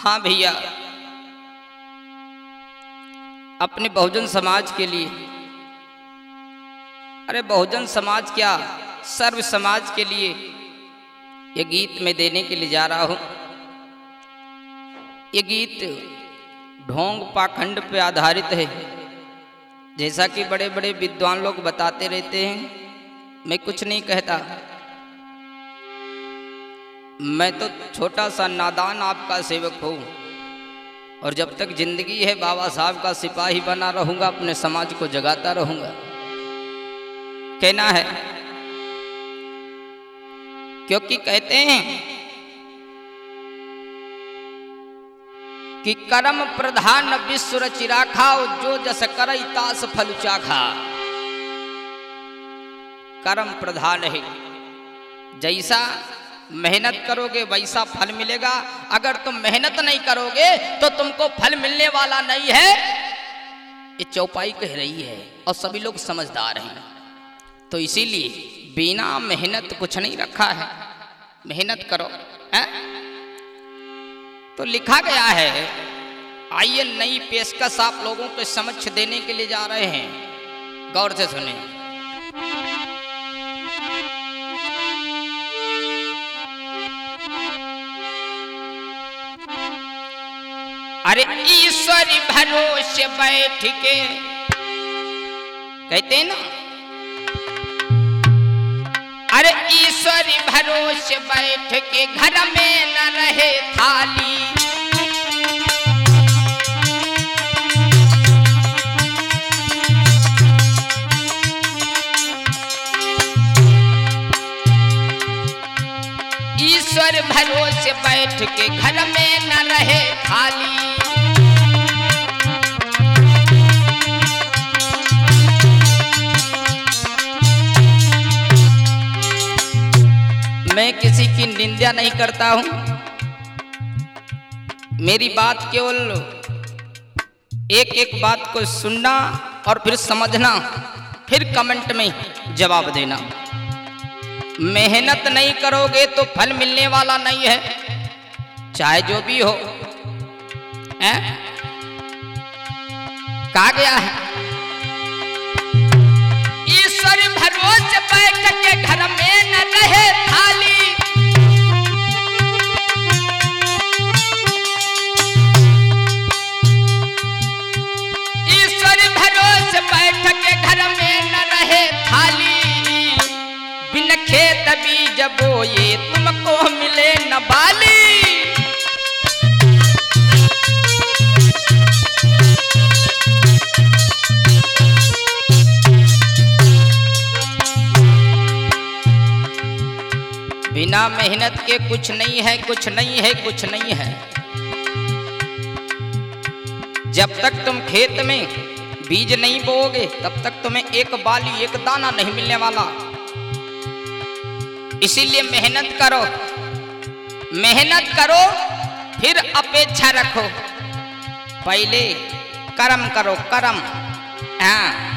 हाँ भैया। अपने बहुजन समाज के लिए। अरे बहुजन समाज क्या? सर्व समाज के लिए ये गीत मैं देने के लिए जा रहा हूँ। ये गीत ढोंग पाखंड पे आधारित है। जैसा कि बड़े बड़े विद्वान लोग बताते रहते हैं, मैं कुछ नहीं कहता। मैं तो छोटा सा नादान आपका सेवक हूँ। और जब तक ज़िंदगी है, बाबा साहब का सिपाही बना रहूँगा, अपने समाज को जगाता रहूँगा। कहना है, क्योंकि कहते हैं कि कर्म प्रधान विश्व रचिरा खाओ जो जस कर तास फल चाखा। कर्म प्रधान है। जैसा मेहनत करोगे, वैसा फल मिलेगा। अगर तुम मेहनत नहीं करोगे तो तुमको फल मिलने वाला नहीं है। ये चौपाई कह रही है, और सभी लोग समझदार हैं। तो इसीलिए बिना मेहनत कुछ नहीं रखा है। मेहनत करो, है? तो लिखा गया है, आइए नई पेशकश आप लोगों के समक्ष देने के लिए जा रहे हैं। गौर से सुने अरे ईश्वर भरोसे बैठ के कहते ना? अरे ईश्वर भरोसे बैठ के घर में न रहे थाली। ईश्वर भरोसे बैठ के घर में न रहे खाली। मैं किसी की निंदा नहीं करता हूँ। मेरी बात केवल एक एक बात को सुनना और फिर समझना, फिर कमेंट में जवाब देना। मेहनत नहीं करोगे तो फल मिलने वाला नहीं है। चाहे जो भी हो। है? कहा गया है? ईश्वर भरोस बैठ के घर में न रहे थाली बीज बोए तुमको मिले न बाली। बिना मेहनत के कुछ नहीं है, कुछ नहीं है, कुछ नहीं है। जब तक तुम खेत में बीज नहीं बोओगे, तब तक तुम्हें एक बाली, एक दाना नहीं मिलने वाला। इसीलिए मेहनत करो। मेहनत करो फिर अपेक्षा रखो। पहले कर्म करो कर्म। हाँ।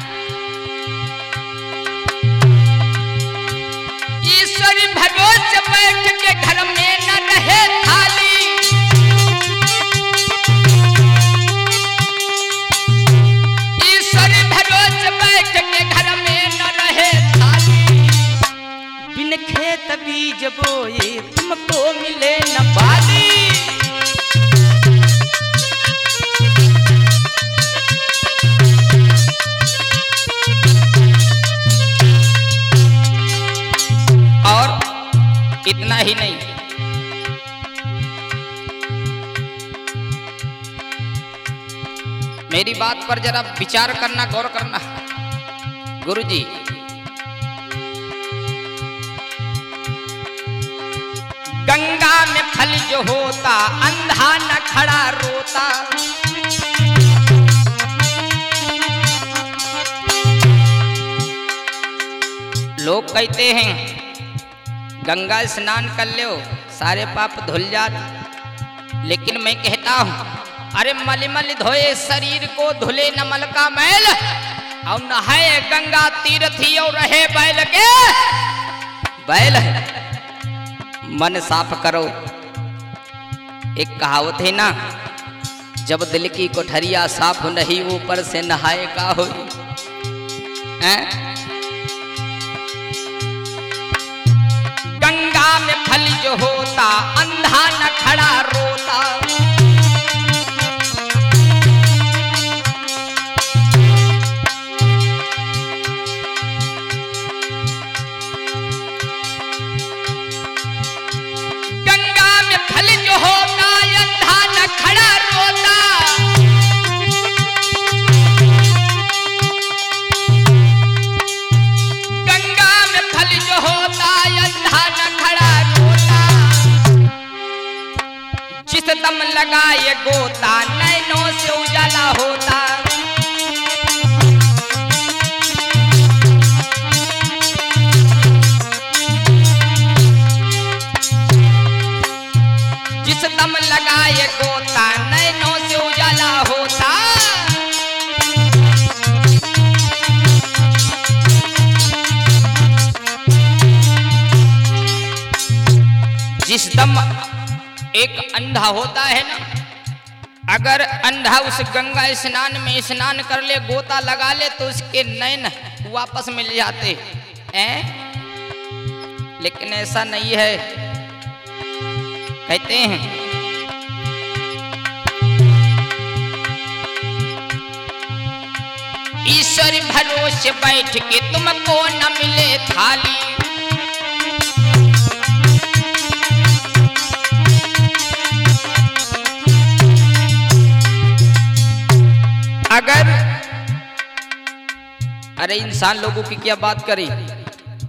इतना ही नहीं। मेरी बात पर जरा विचार करना, गौर करना। गुरु जी गंगा में फल जो होता, अंधा न खड़ा रोता। लोग कहते हैं गंगा स्नान कर लो सारे पाप धुल जात। लेकिन मैं कहता हूँ, अरे मलिमल धोए शरीर को धुले न मल का मैल, और नहाए गंगा तीर्थी और रहे बैल के। बैल, मन साफ़ करो। एक कहावत है ना, जब दिल की कोठरिया साफ़ नहीं, ऊपर से नहाए का हो? फल जो होता अंधा न खड़ा रोता। जिस लगाए गोता, नैनों से उजाला होता। जिस दम लगाए गोता, नैनों से उजाला होता। जिस दम एक अंधा होता है ना? अगर अंधा उस गंगा स्नान में स्नान कर ले, गोता लगा ले तो उसके नैन वापस मिल जाते हैं? लेकिन ऐसा नहीं है। कहते हैं। ईश्वर भरोसे बैठ के तुमको न मिले थाली। अगर अरे इंसान लोगों की क्या बात करें?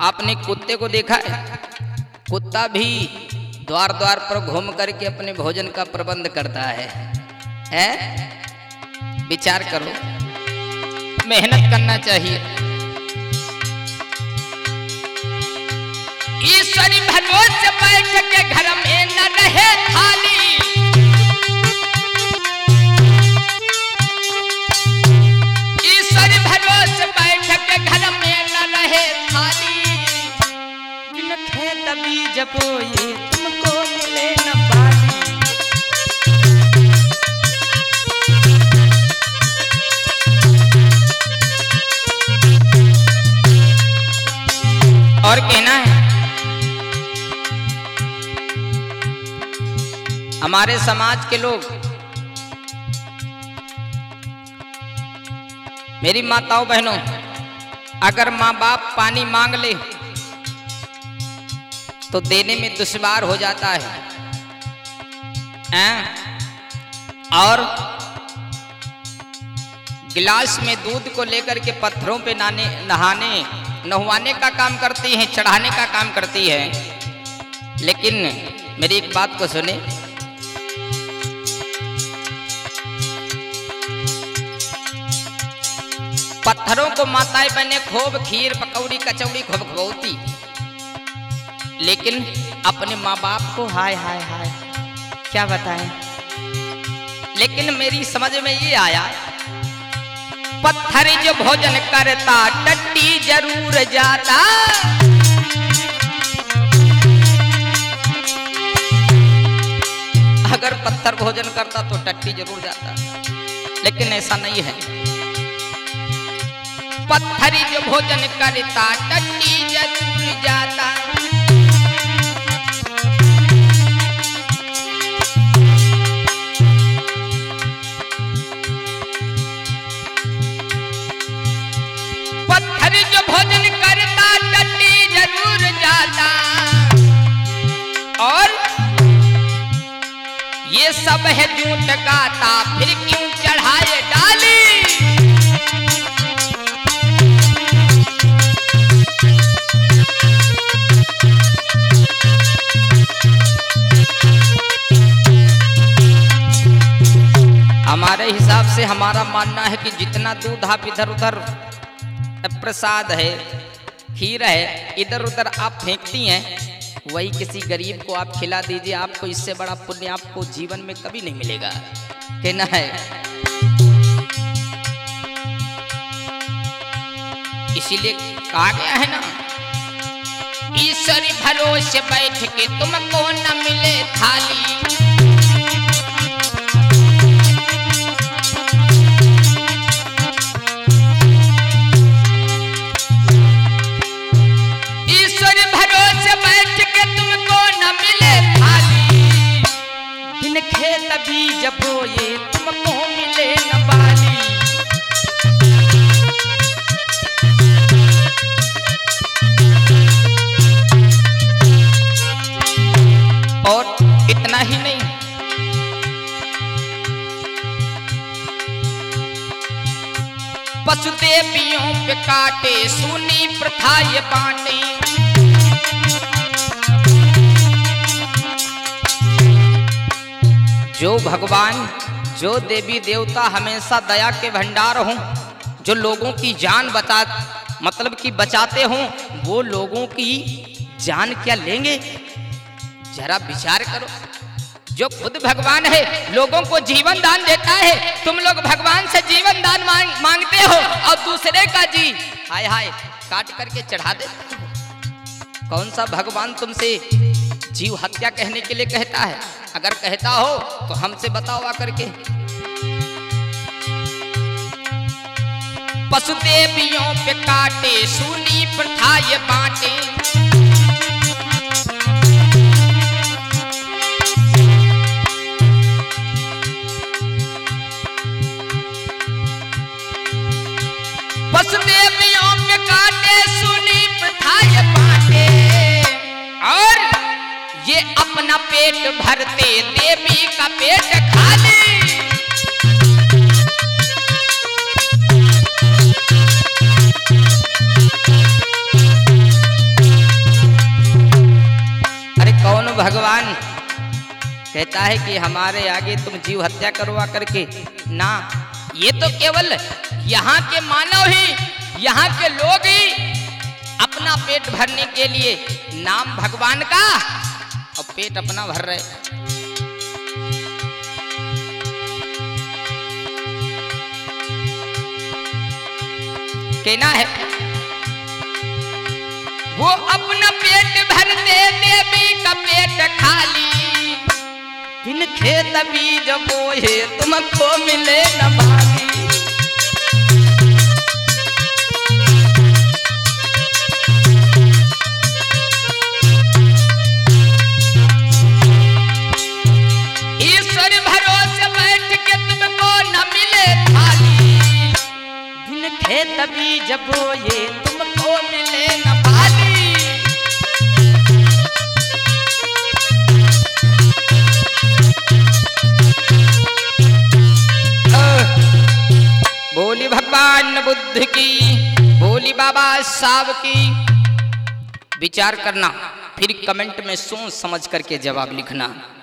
आपने कुत्ते को देखा है? कुत्ता भी द्वार द्वार पर घूम करके अपने भोजन का प्रबंध करता है। हैं? विचार करो। मेहनत करना चाहिए। ईश्वरी भरोसे बैठ के घर में न रहे थाली खेत बीज बोए तुमको मिले न और कहना है, हमारे समाज के लोग, मेरी माताओं बहनों, अगर माँ बाप पानी मांग ले तो देने में दुश्वार हो जाता है? और गिलास में दूध को लेकर के पत्थरों पे नाने, नहाने, नहवाने का काम करती है, चढ़ाने का काम करती है। लेकिन मेरी एक बात को सुने। पत्थरों को माताएँ बने खूब, खीर, पकौड़ी, कचौड़ी खूब खबौती लेकिन अपने माँ बाप को, हाय हाय हाय, क्या बताएँ? लेकिन मेरी समझ में ये आया, पत्थर जो भोजन करता, टट्टी ज़रूर जाता। अगर पत्थर भोजन करता तो टट्टी ज़रूर जाता, लेकिन ऐसा नहीं है। पत्थरी जो भोजन करता, टट्टी ज़रूर जाता। सब है झूठ गाता, फिर क्यों चढ़ाए डाली? हमारे हिसाब से हमारा मानना है कि जितना दूध आप इधर उधर प्रसाद है, खीर है इधर उधर आप फेंकती हैं वही किसी गरीब को आप खिला दीजिए, आपको इससे बड़ा पुण्य आपको जीवन में कभी नहीं मिलेगा। कहना है। इसीलिए कहा गया है ना, ईश्वरी भरोसे बैठ के तुमको न मिले थाली। खेत बीज बोए तुमको मिले न बाली। और इतना ही नहीं। पशु देवियों पे काटे, सुनी प्रथा ये बांटे। जो भगवान जो देवी देवता हमेशा दया के भंडार हों जो लोगों की जान बचा मतलब कि बचाते हों वो लोगों की जान क्या लेंगे? जरा विचार करो। जो खुद भगवान है लोगों को जीवन दान देता है तुम लोग भगवान से जीवन दान मांग, मांगते हो और दूसरे का जी हाय हाय काट करके चढ़ा देते हो कौन सा भगवान तुमसे जीव हत्या कहने के लिए कहता है? अगर कहता हो तो हमसे बताओ आकर के। पशु देवियों पे काटे, सुनी प्रथा ये बांटे। देवियों पे काटे, सुनी प्रथा ये बाटे। अपना पेट भरते, देवी का पेट खाली अरे कौन भगवान? कहता है कि हमारे आगे तुम जीव हत्या करवा करके, ना, ये तो केवल यहाँ के मानव ही, यहाँ के लोग ही अपना पेट भरने के लिए नाम भगवान का पेट अपना भर रहे। कहना है, वो अपना पेट भरते देवी का पेट खाली। बिन खेत बीज बोए तुमको मिले न बाली। बिन खेत बीज बोए तुमको मिले बोली भगवान बुद्ध की, बोली बाबा साहब की। विचार करना, फिर कमेंट में सोच समझ करके जवाब लिखना।